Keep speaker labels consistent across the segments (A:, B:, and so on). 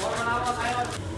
A: 我们 quần.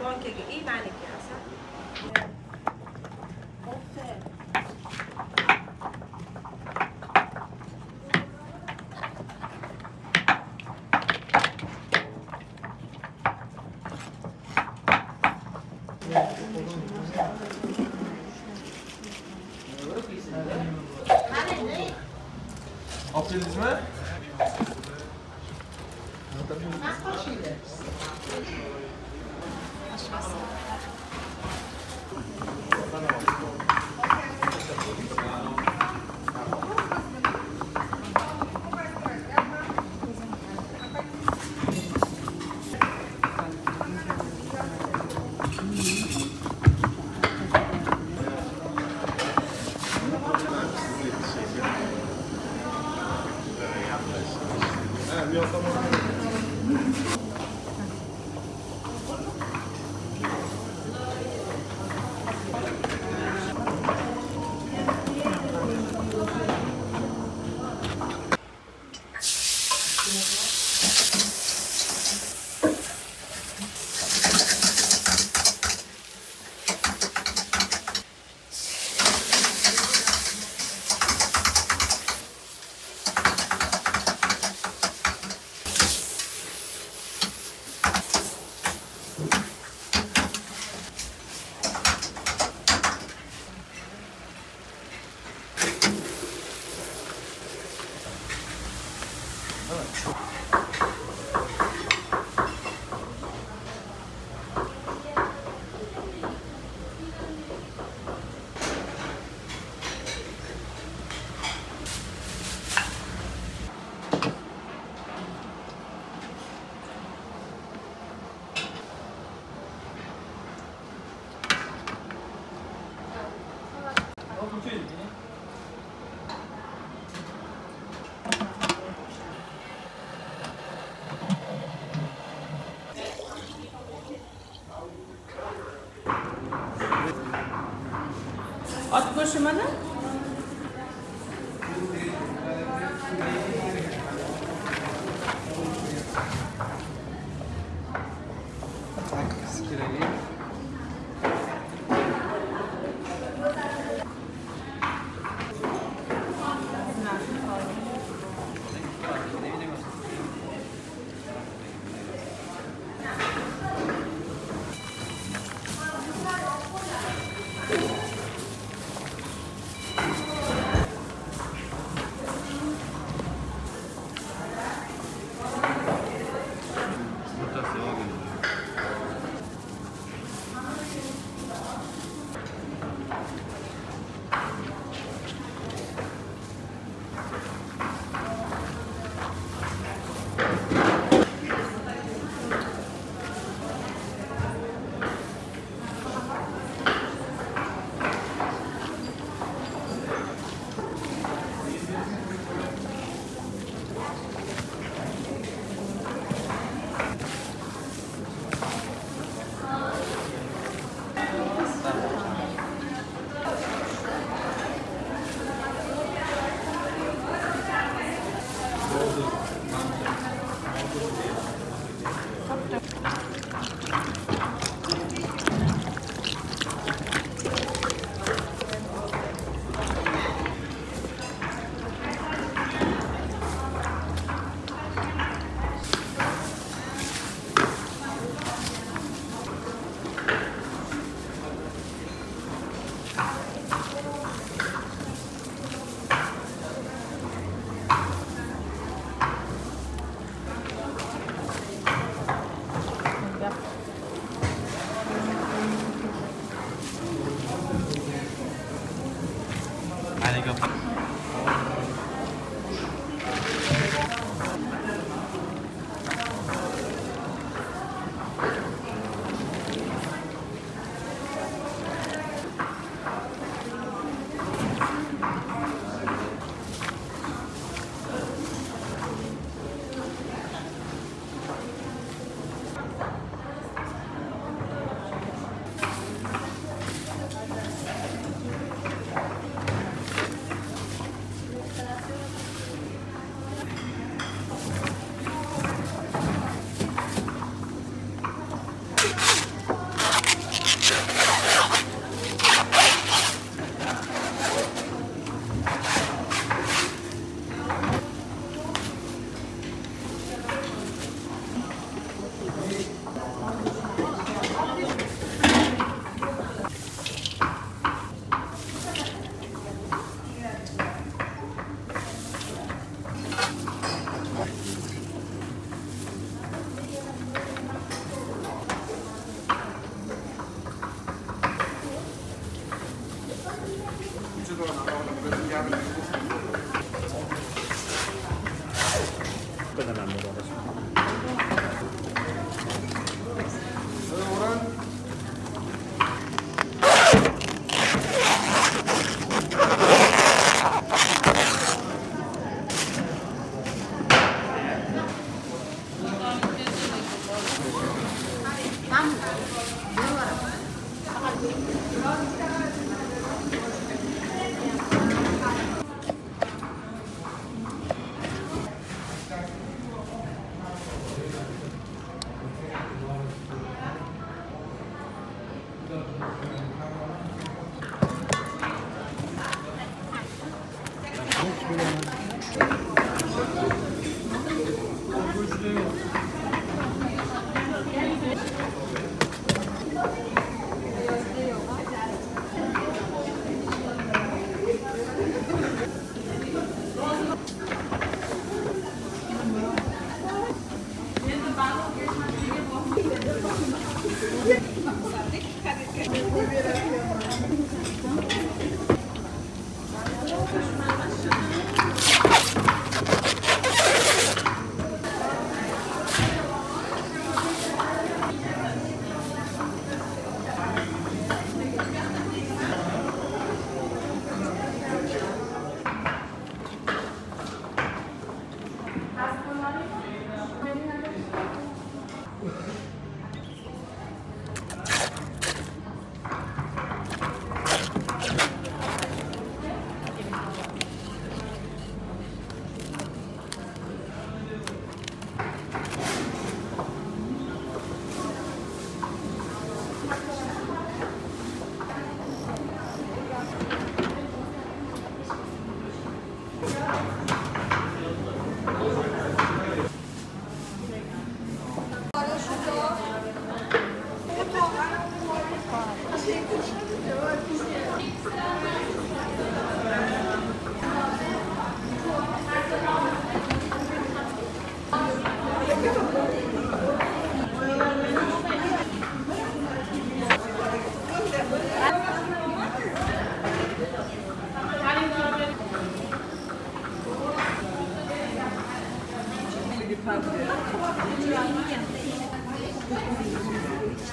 B: البنك يا إيه معنى
C: يا ま
A: す。什么呢？这个难度大。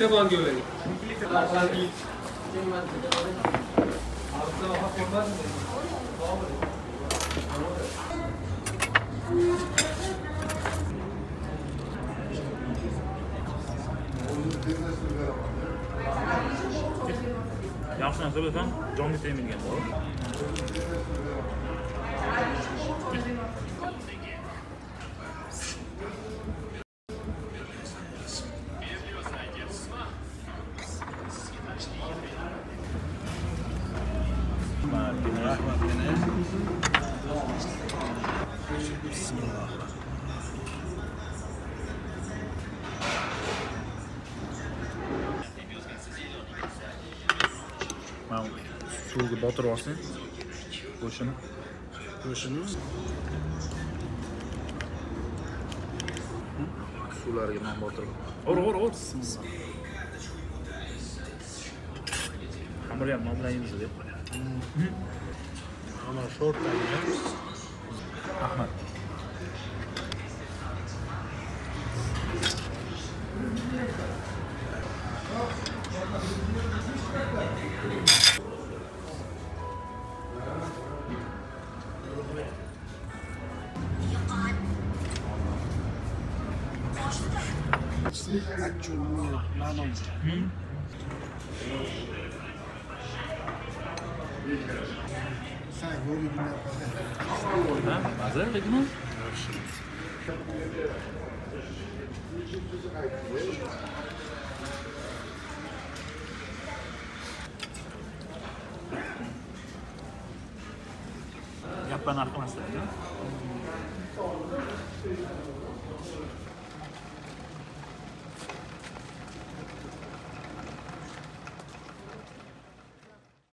A: Bana güvenin.
D: yaxshi narsa bo'lsam jonga tegmaydigan bor man suvga botirib olsang go'shtini
E: Go'shtini
D: suvlariga non botirib ur ur ur xamirni ham non bilan yeymiz deb
E: ana sho'rtanga
D: rahmat
E: achchiq nanom. Sen böyle bir
D: ha maza lekin yapma narxi emaslar